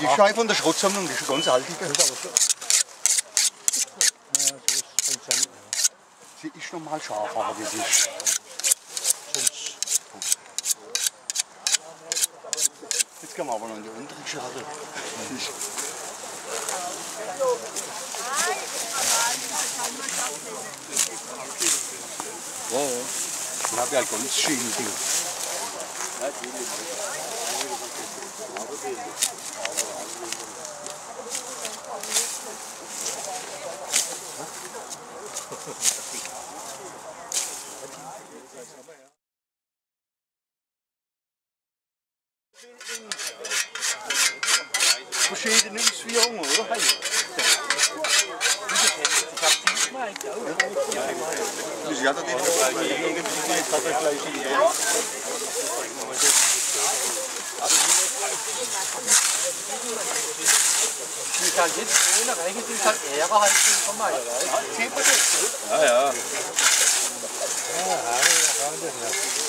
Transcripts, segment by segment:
Die Scheibe von der Schrottsammlung, die ist schon ganz alt. Sie ist normal scharf, aber das ist. Kann man aber noch in die andere Schale. Ja, ja. Ich habe ja ein ganz schönes Ding. Verschiedene egentlig sagt jeg var helt på meg. Se på det. Ja, ja. Ja, her, her, her.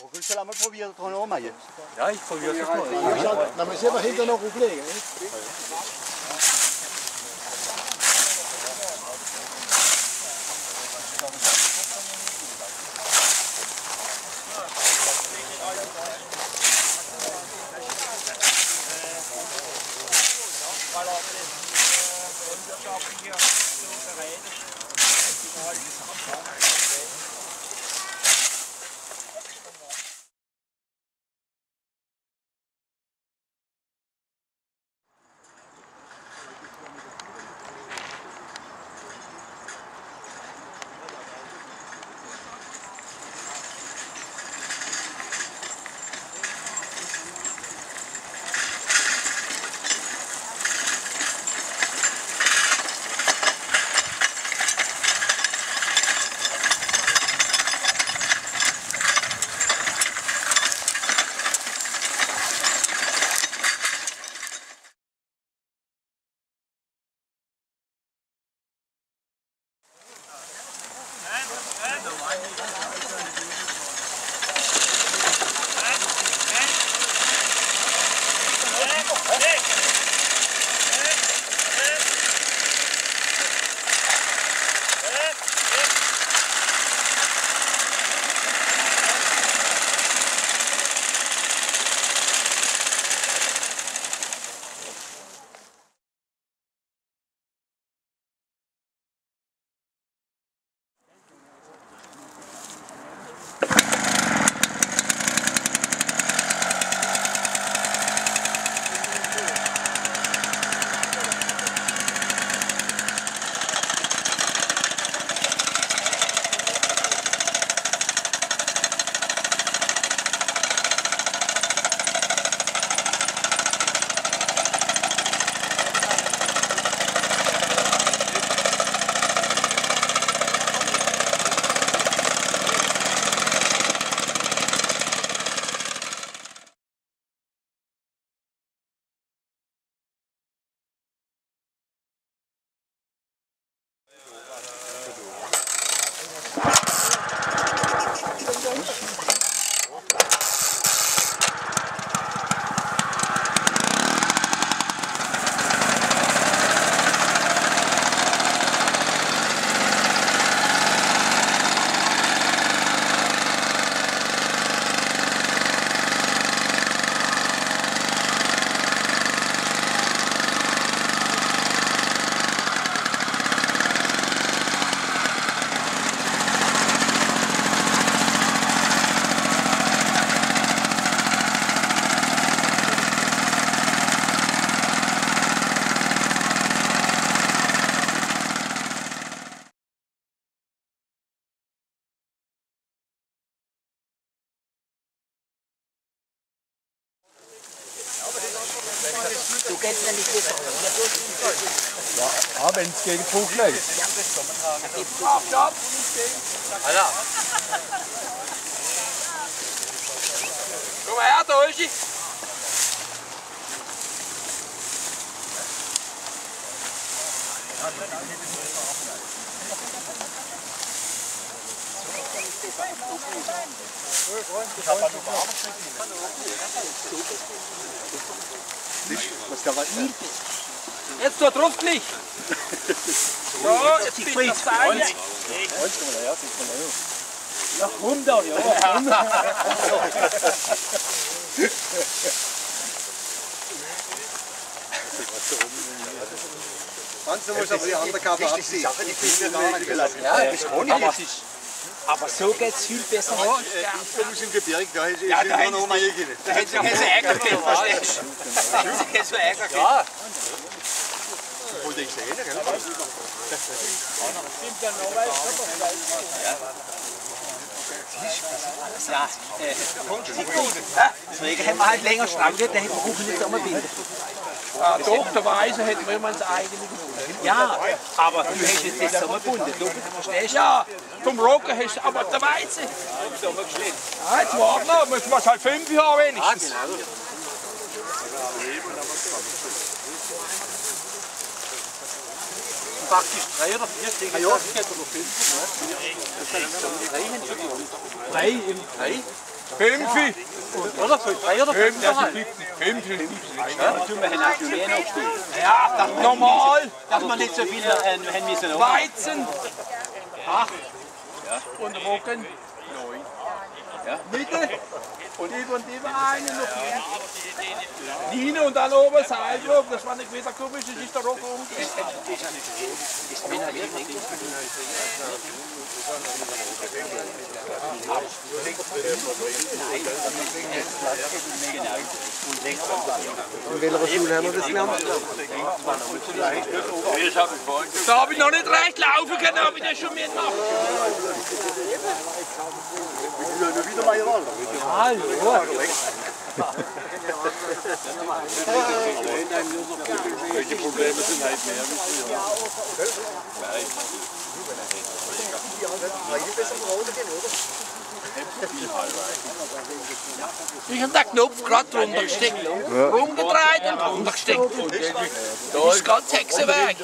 Porque se la mejor vía con Omaya. Ay, fue yo. No me lleva gente no cumple. Gegen Druck läuft. Alter. Komm mal her, da ist Was kann man? Jetzt da drauf gleich. So, jetzt bist du fein. Rum da, ja. Hans, du musst aber die Undercover abziehen. Sache, die finden wir gar nicht gelassen. Ja, das kann ich. Aber, aber so geht es viel besser. Ich komme aus dem Gebirge, da ist ja, da noch mal hier Da hätte ich so Ärger gegeben, verstehst du? Da hätte ich so Ärger gegeben. Ja nicht ikke hele, kan das stimmt Ja, så jeg kan have meget længere snakke, da han bruger lidt om at binde. Ja, doch, der Weise hätten wir immer das eigene gefunden. Ja, aber du hättest das Sommerbunden, du verstehst? Ja, vom Rocker hast du aber der Weise. Im Sommer geschnitten. Ja, jetzt warten wir, müssen wir es halt fünf Jahre wenigstens. Ja, genau. 50. Oder? Für drei oder fünf? 50. Da tun wir hin auf. Ja, das ist normal. Dass man nicht so viel äh, haben müssen. Weizen. Acht. Ja. Und Roggen. Neun. Ja. Mitte. Und über und über eine noch. Linie und dann oben Seilwurf. Das war nicht wieder komisch, das ist der Roggen umgekehrt. In welcher Schule haben wir das gelernt? Da habe ich noch nicht recht laufen können, habe ich das schon mitgemacht. Ja, nur wieder mal hier ran. Welche Probleme sind halt mehr Ich habe den Knopf gerade drunter gesteckt. Rumgedreht und drunter gesteckt. Da ist ganz Hexenwerk.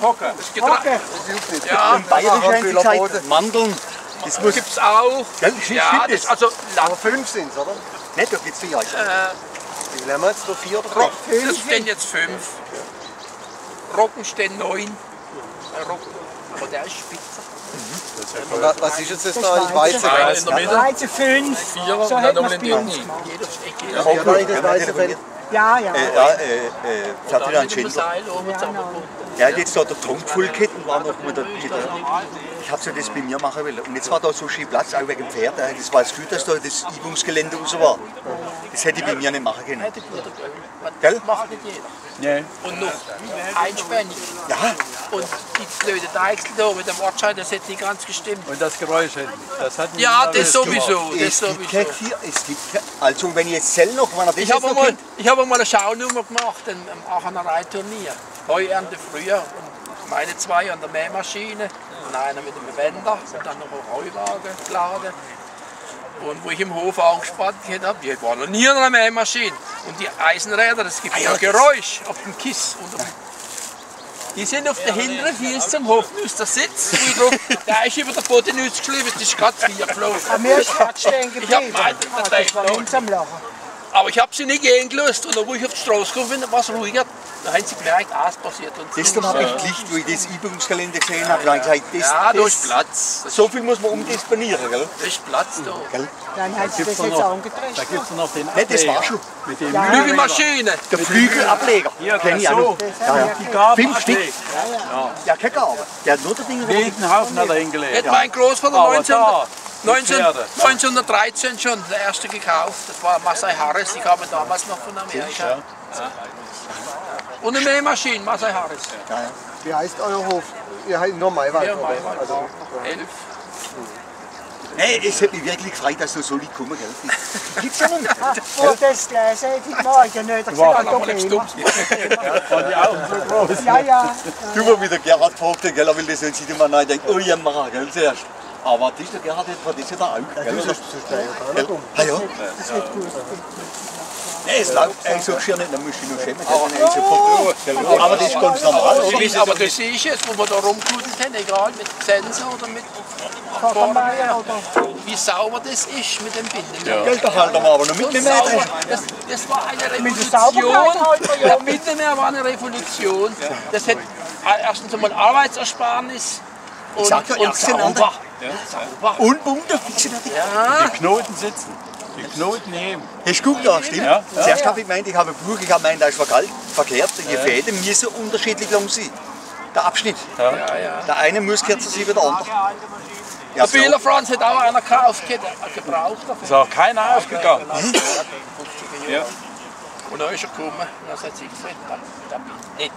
Mecklenburg heißt es Hocker. Hocke. Ja, Bayerisch haben sie gesagt, Mandeln. Das muss, gibt's auch. gell, stimmt Ja, das? das, also Aber fünf sind es, oder? Nicht, da gibt es vier. Also. Wie nehmen wir jetzt noch vier oder Rock, fünf? das stehen jetzt fünf. Roggen stehen neun. Aber der ist spitzer. Und wa- Was ist jetzt das da? Ein Weizen? Einer in der Mitte, Weizen fünf. vier und So dann hätten nochmal wir in es uns Mitte. gemacht. Ja, da das Weiße Feld. Ja, ja. Äh, ja, äh, äh, Ferdinand Schindler. Seil oben Der hat jetzt da der Trunk vollgehalten, war noch mit der, mit der Ich habe so das bei mir machen wollen. Und jetzt war da so schön Platz, auch wegen dem Pferd. äh, Das war das Gefühl, dass da das Übungsgelände und so war. Das hätte ich bei mir nicht machen können. Gell? Das macht nicht jeder. Nee. Und noch einspännig. Ja, Und die blöde Deichsel da mit dem Wortschein, das hätte nicht ganz gestimmt. Und das Geräusch hätten. Das hatten Ja, wir das sowieso. Das es gibt sowieso. kein Vier, es gibt Also wenn ich jetzt Zell noch, wenn er das Ich habe noch mal, ich habe mal eine Schaunummer gemacht im, im Aachener Reitturnier. Heuernte früher und meine zwei an der Mähmaschine und einer mit dem Wender und dann noch ein Heuwagen geladen. Und wo ich im Hof angespannt habe, ich war noch nie an einer Mähmaschine. Und die Eisenräder, das gibt ja Geräusch auf dem Kiss. Und auf dem die sind auf der hinteren Fies zum Hofnuss, der Sitz, der ist über den Boden ausgeschliffen, das ist gerade vier geflogen. Ich hab Ah, der das Aber ich habe sie nicht gehen gelöst und dann, wo ich auf die Straße gekommen bin, war es ruhiger. Da haben sie gemerkt, ah, es passiert uns gestern habe ich Licht, wo ich das Übungsgelände gesehen habe, dann habe ich gesagt, das, Ja, da ist Platz. So viel muss man umdisponieren, gell? ist Platz da. Dann hat sie das jetzt Da angedreht. gibt es noch den Nein, das war schon. mit dem Ja, Flügelmaschine. Der Flügelableger. Hier, Kenn ich auch noch. so, die Gaben Fünf Stück. ablegt. Der hat keine Gabe. Der hat nur das Ding Jeden Haufen hat er hingelegt. Hat mein Großvater Aber 19, da, 19, Pferde. 1913 schon der erste gekauft. Das war Masai Harris, die kamen damals noch von Amerika. Ja. Und eine Mähmaschine, Masai Harris. Wie heißt euer Hof? Ihr heißt nur Maiwald, Ja? Maiwald. Also, Elf. Hey, es hat mich wirklich gefreut, dass du so lieb kommen, gell? Gibt's ja nicht. Oh, das gelesen hätte ich morgen nicht. Ich die Augen so groß. Ja, ja. Du, wo wieder Gerhard gefragt hat, gell, er will das nicht sieht man nein, denkt, oh ja, machen, gell, zuerst. Aber das ist der Gerhard, hat das ja da auch, gell? das ist das noch kommen. Ah ja? Das wird gut. Nee, es läuft, so geschirr nicht, dann muss ich noch schämen, er. Gell, Aber das ist ganz normal? Aber, aber das sehe ich jetzt, wo wir da rumgekudelt haben, egal mit Sensor oder mit oder wie sauber das ist mit dem Binden. Gell, da halten wir aber noch mit dem. Das, das war eine Revolution. ja Der Bindemeer war eine Revolution. Das hat erstens einmal Arbeitsersparnis und, ja, und sauber. Sauber. Und bunte Fixen. Ja, Die Knoten sitzen. Die Knoten heben. Hast du gut da, stimmt? Ja. Zuerst habe ich gemeint, ich habe ein Buch, ich habe gemeint, da ist verkehrt. verkehrt. Die Fäden müssen unterschiedlich lang sein. Der Abschnitt. Der eine muss kürzer sein wie der andere. Ja, der Bieler Franz hat auch einer gekauft, gebraucht. Ist auch keiner aufgegangen. Ja. Und dann ist er gekommen und dann hat sie gesagt, da, da bin ich nicht.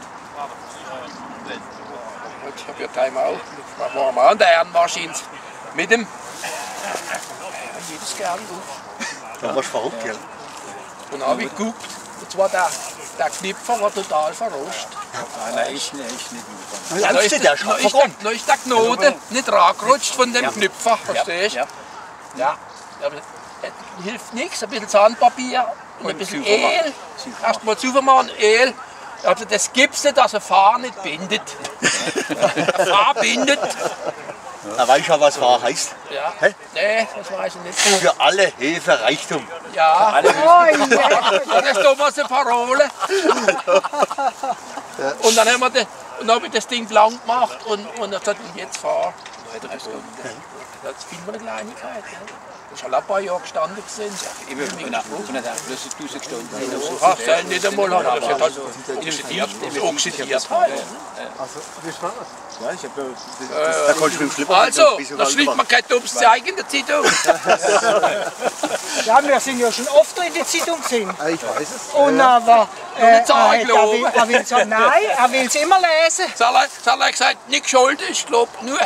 Und ich habe ja Time auch. Da waren wir an der Ehrenmaschine mit dem. Jedes gern gut. Da warst du verrückt, gell? Und dann habe ich geguckt, und zwar der, der Knipfer war total verrostet. Nein, ist nicht, ist nicht. Da du, ist, der der, ist da ist, der, da ist der Knoten nicht rangerutscht von dem Knüpfer, verstehst du? Ja. Ja. Das hilft nichts, ein bisschen Sandpapier und ein bisschen Öl. Erstmal zuvermachen, Öl. Also das gibt es nicht, dass ein Fahr nicht bindet. ein Fahr bindet. Da weißt du ja, was wahr heißt. Ja. Hä? Nee, das weiß ich nicht. Für alle Hilfe Reichtum. Ja, Oh, ja. das ist damals eine Parole. Und dann haben wir das, und dann habe ich das Ding blank gemacht und, und dann gesagt, jetzt fahr. Das ist viel eine Kleinigkeit. Das ist schon ein paar Jahre gestanden. Immer von der von der bloß rausgestanden. Ach, sei nicht einmal, hat er das hat halt oxidiert. oxidiert. Da kannst du mit dem Schlipper Also, da drüber. man kein dummes Zeichen in der Zeitung. ja, wir sind ja schon oft in der Zeitung gesehen. Ah, ich weiß es. Und aber äh, er, sagen, hat- er, will, er nein, er will es immer lesen. Soll er, soll er gesagt, nicht schuld, ich glaube nur.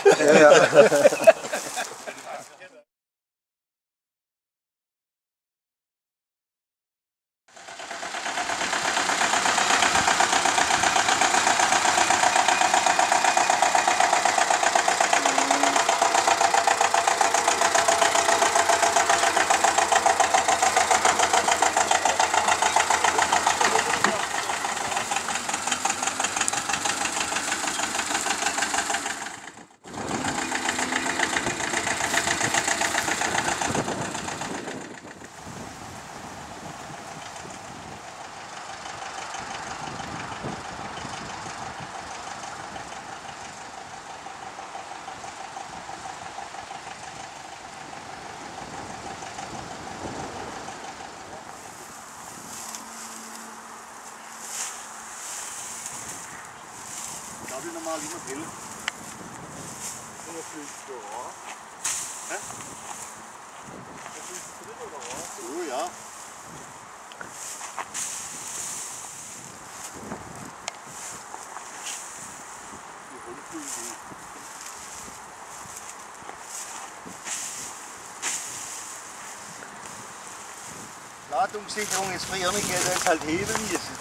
Ladungssicherung ist früher nicht, da ist halt heben müssen.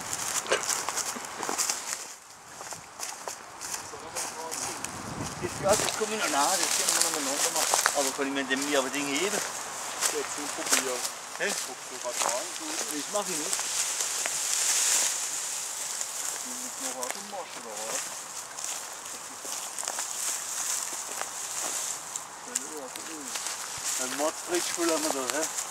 Das, ja, das komme ich noch nach, das können wir noch miteinander machen. Aber kann ich mir dem aber Ding heben? Jetzt mal probieren. Tust. Das mache ich nicht. Du musst noch was machen, oder was? Ein voll haben wir da, hä?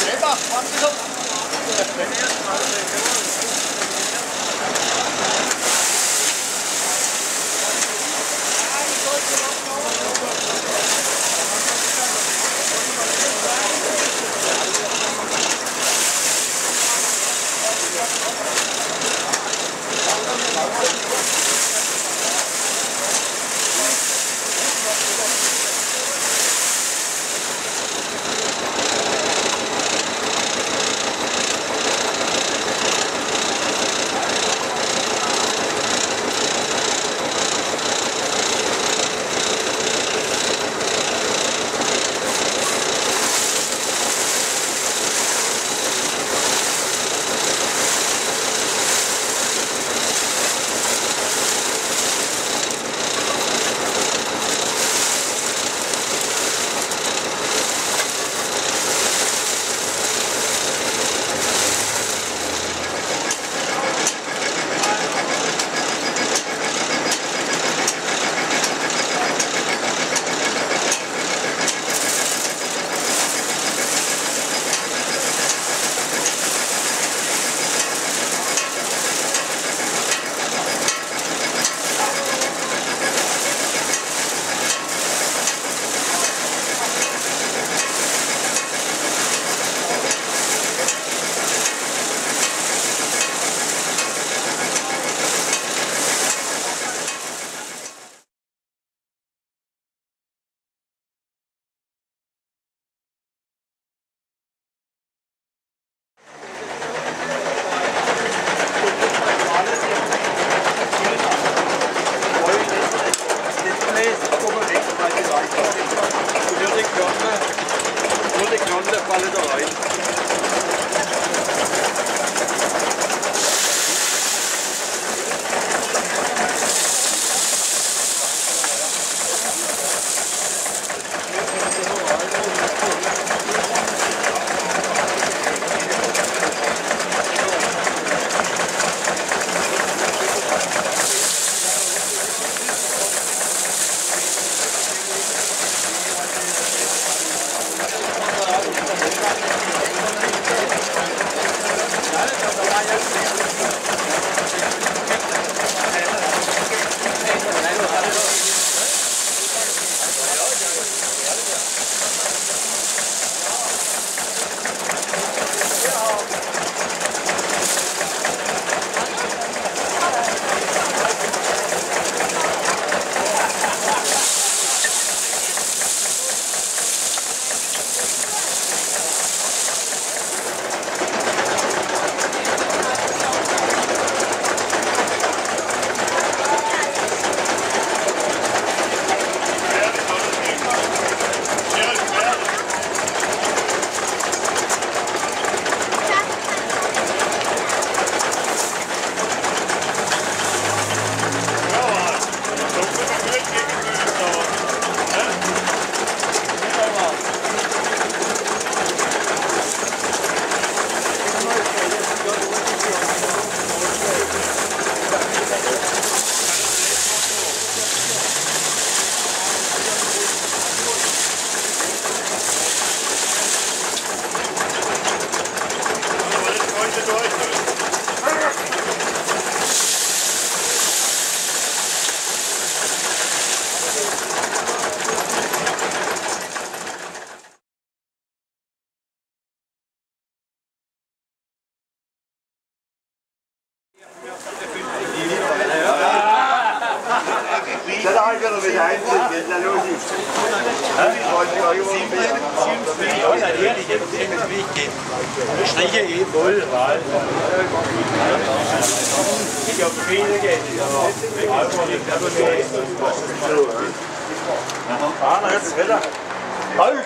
Treba, packe doch.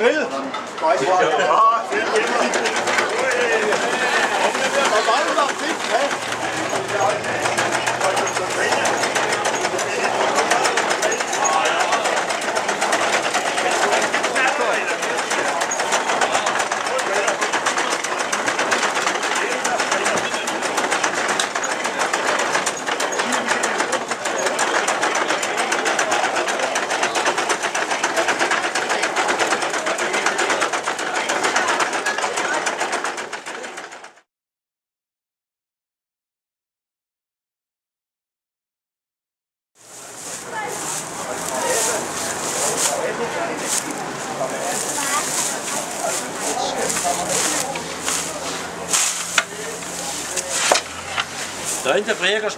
grill. Nei, bra. Ja, det var?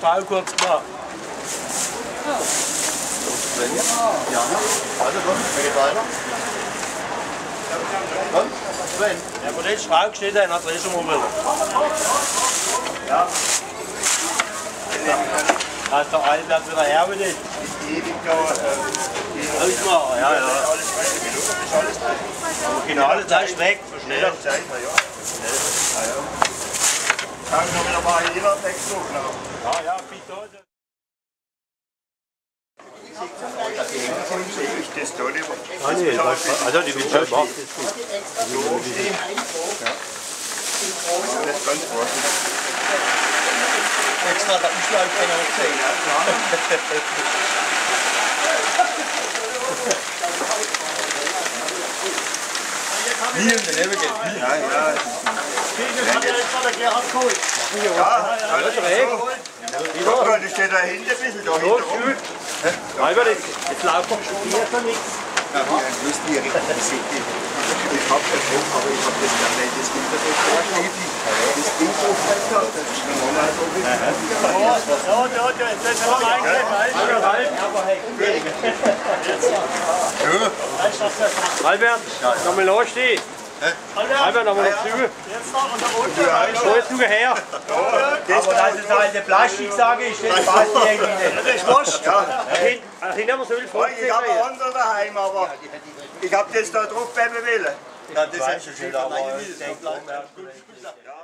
Hinter Breger Strahl kurz mal. Ja, på den streg steht der en adressnummer. Ja. Altså, Albert wieder her med det. Alles mal, ja, ja. Finale Zeit weg, so schnell. Kan du wieder mal jeder wegsuchen? Ja, ja, bitte. Das tut immer. Also, die will schon machen. Das ist ganz. Extra Umschlag kann er auch sehen. Wie in der Nebel geht. Ja, ja. Ja, alles weg. Guck mal, das steht da hinten ein bisschen, da hinten rum. Albert, jetzt, doch schon wieder so nichts. Ja, wie ist die? Ich hab das schon, aber ich hab das gar nicht. Das gibt das so vorschläglich. Das Ding so fett hat, das ist schon mal so wie Ja, ja, ja, jetzt ist er reingekommen. Albert, nochmal losstehen. Albert, nochmal noch zu. So, jetzt du her. Aber das ist halt eine Plastik, sage ich, das passt irgendwie nicht. Das ist wurscht. Ja. Dahin haben wir so viel Ich Vorteile. habe einen anderen daheim, aber ich habe das da drauf wollen. Ja, das ist schon schön, aber ich denke, Ja.